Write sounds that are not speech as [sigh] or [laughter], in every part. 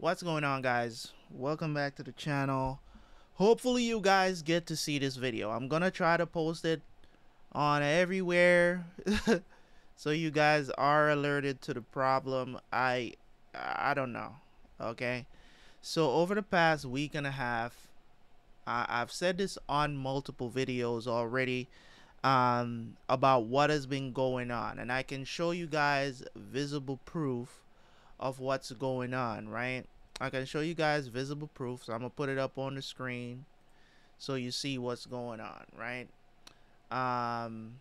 What's going on guys? Welcome back to the channel. Hopefully you guys get to see this video. I'm gonna try to post it on everywhere [laughs] so you guys are alerted to the problem. I I don't know. Okay. So over the past week and a half, I, I've said this on multiple videos already um, about what has been going on, and I can show you guys visible proof of what's going on, right? I can show you guys visible proof, so I'm gonna put it up on the screen so you see what's going on, right? Um,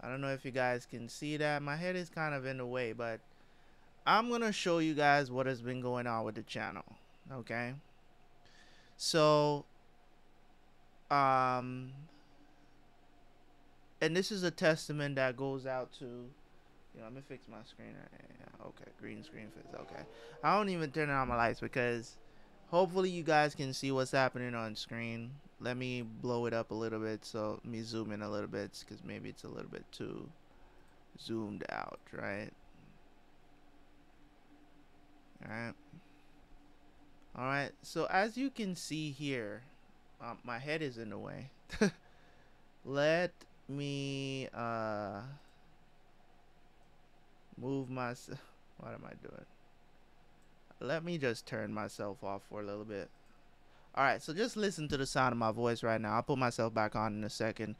I don't know if you guys can see that. My head is kind of in the way, but I'm gonna show you guys what has been going on with the channel, okay? So, um, and this is a testament that goes out to let me fix my screen. Okay, green screen fix. Okay, I don't even turn on my lights because hopefully you guys can see what's happening on screen. Let me blow it up a little bit so let me zoom in a little bit because maybe it's a little bit too zoomed out, right? Alright. Alright, so as you can see here, um, my head is in the way. [laughs] Let me, uh, move myself. [laughs] What am I doing? Let me just turn myself off for a little bit. Alright, so just listen to the sound of my voice right now. I'll put myself back on in a second.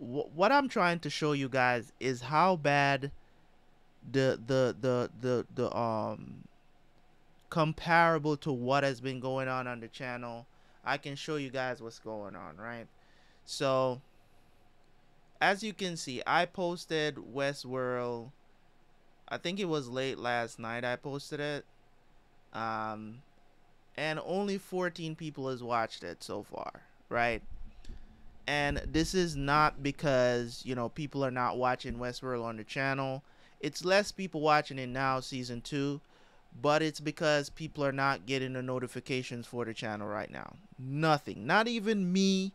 W what I'm trying to show you guys is how bad the the the the the um comparable to what has been going on on the channel. I can show you guys what's going on, right? So as you can see, I posted Westworld I think it was late last night I posted it. Um, and only 14 people has watched it so far, right? And this is not because, you know, people are not watching Westworld on the channel. It's less people watching it now, season 2, but it's because people are not getting the notifications for the channel right now. Nothing. Not even me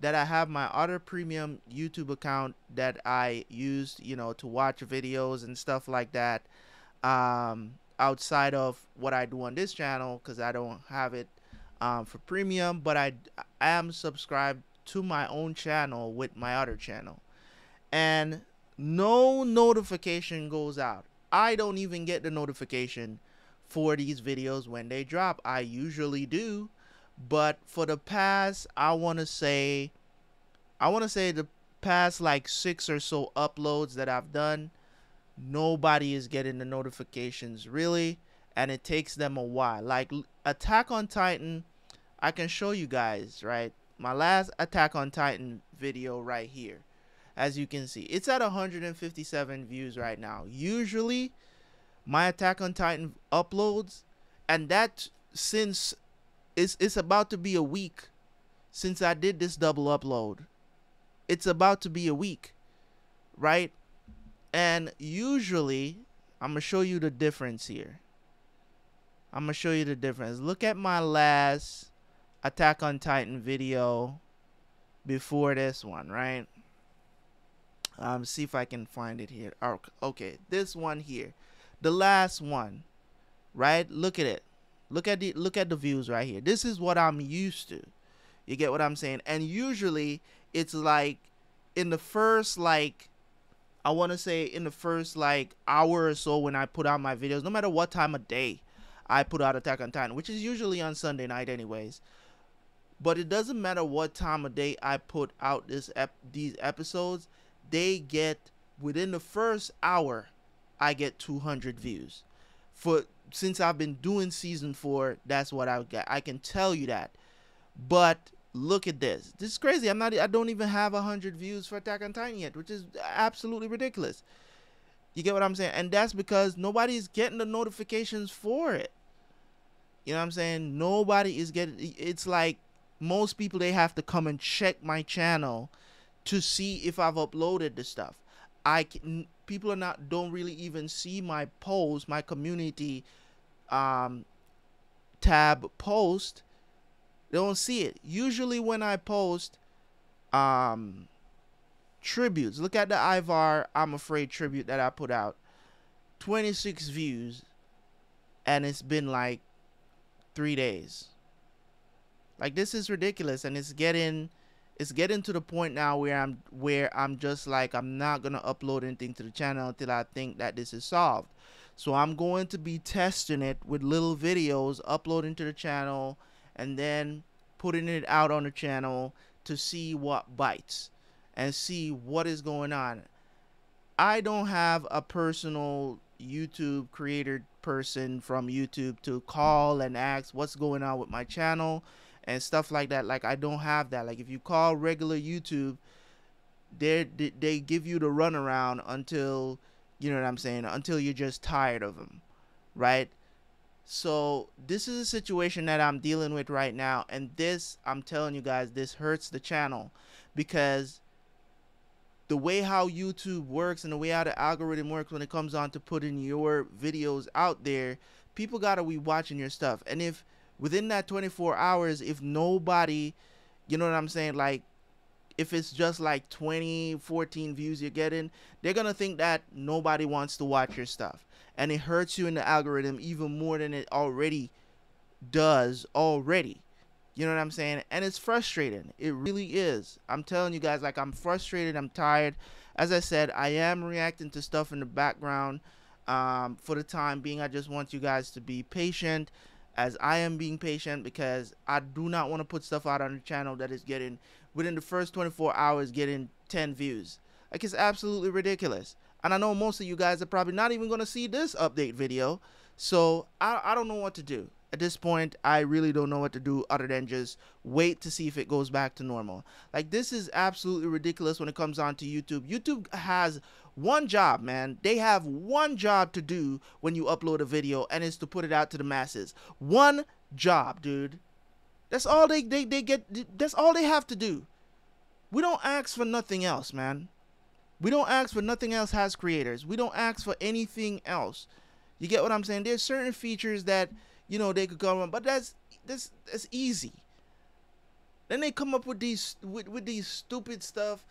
that I have my other premium YouTube account that I used, you know, to watch videos and stuff like that. Um, outside of what I do on this channel, because I don't have it um, for premium, but I, I am subscribed to my own channel with my other channel, and no notification goes out. I don't even get the notification for these videos when they drop. I usually do but for the past i want to say i want to say the past like six or so uploads that i've done nobody is getting the notifications really. And it takes them a while. Like attack on titan i can show you guys right? My last attack on titan video right here as you can see. It's at 157 views right now. Usually my attack on titan uploads and that since it's it's about to be a week since I did this double upload. It's about to be a week, right? And usually, I'm gonna show you the difference here. I'm gonna show you the difference. Look at my last Attack on Titan video before this one, right? Um, see if I can find it here. Okay, this one here, the last one, right? Look at it. Look at the look at the views right here. This is what I'm used to. You get what I'm saying? And usually it's like in the first like I want to say in the first like hour or so when I put out my videos, no matter what time of day I put out Attack on Titan, which is usually on Sunday night anyways. But it doesn't matter what time of day I put out this ep- these episodes, they get within the first hour I get 200 views. For since I've been doing season four, that's what I got. I can tell you that. But look at this. This is crazy. I'm not. I don't even have hundred views for Attack on Titan yet, which is absolutely ridiculous. You get what I'm saying? And that's because nobody's getting the notifications for it. You know what I'm saying? Nobody is getting. It's like most people they have to come and check my channel to see if I've uploaded the stuff. I can, people are not don't really even see my post, my community um, tab post. They don't see it. Usually when I post um, tributes, look at the Ivar I'm Afraid tribute that I put out. 26 views. and it's been like three days. Like this is ridiculous, and it's getting it's getting to the point now where I'm where I'm just like I'm not gonna upload anything to the channel until I think that this is solved. So I'm going to be testing it with little videos, uploading to the channel, and then putting it out on the channel to see what bites and see what is going on. I don't have a personal YouTube creator person from YouTube to call and ask what's going on with my channel and stuff like that. Like I don't have that. Like if you call regular YouTube, they they give you the runaround until you know what I'm saying until you're just tired of them, right? So this is a situation that I'm dealing with right now, and this I'm telling you guys, this hurts the channel because the way how YouTube works and the way how the algorithm works when it comes on to putting your videos out there, people gotta be watching your stuff. And if within that 24 hours, if nobody, you know what I'm saying, like if it's just like 20, 14 views you're getting, they're gonna think that nobody wants to watch your stuff. And it hurts you in the algorithm even more than it already does already. You know what I'm saying? And it's frustrating. It really is. I'm telling you guys, like, I'm frustrated. I'm tired. As I said, I am reacting to stuff in the background um, for the time being. I just want you guys to be patient as I am being patient because I do not want to put stuff out on the channel that is getting, within the first 24 hours, getting 10 views. Like, it's absolutely ridiculous. And I know most of you guys are probably not even going to see this update video. So I, I don't know what to do at this point, I really don't know what to do other than just wait to see if it goes back to normal. Like, this is absolutely ridiculous when it comes on to YouTube. YouTube has one job, man. They have one job to do when you upload a video, and it's to put it out to the masses. One job, dude. That's all they, they, they get. That's all they have to do. We don't ask for nothing else, man. We don't ask for nothing else as creators. We don't ask for anything else. You get what I'm saying? There's certain features that you know they could go on, but that's that's that's easy. Then they come up with these with, with these stupid stuff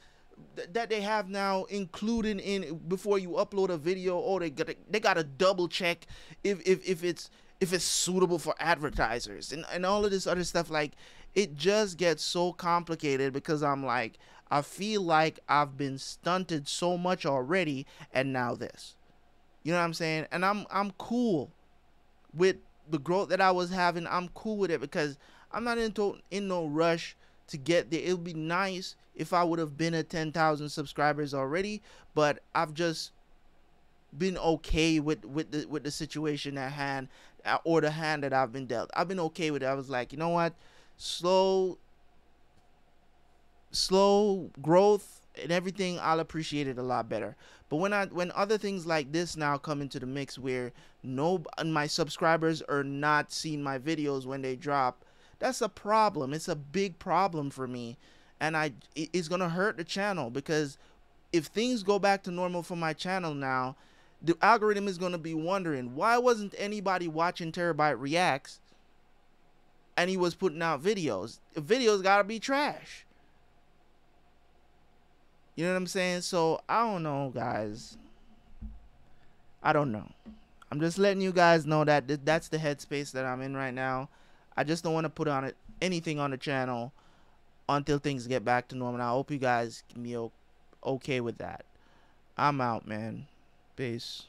th- that they have now included in before you upload a video. Or they got they got to double check if if if it's if it's suitable for advertisers and and all of this other stuff. Like it just gets so complicated because I'm like I feel like I've been stunted so much already, and now this. You know what I'm saying? And I'm I'm cool with the growth that I was having, I'm cool with it because I'm not into in no rush to get there. It would be nice if I would have been at 10,000 subscribers already, but I've just been okay with with the with the situation at hand uh, or the hand that I've been dealt. I've been okay with it. I was like, you know what, slow, slow growth and everything, I'll appreciate it a lot better. But when I when other things like this now come into the mix where no my subscribers are not seeing my videos when they drop, that's a problem. It's a big problem for me. And I it's going to hurt the channel because if things go back to normal for my channel now, the algorithm is going to be wondering why wasn't anybody watching Terabyt Reacts and he was putting out videos. Videos got to be trash. You know what I'm saying? So I don't know, guys. I don't know. I'm just letting you guys know that th- that's the headspace that I'm in right now. I just don't want to put on it anything on the channel until things get back to normal. I hope you guys be okay with that. I'm out, man. Peace.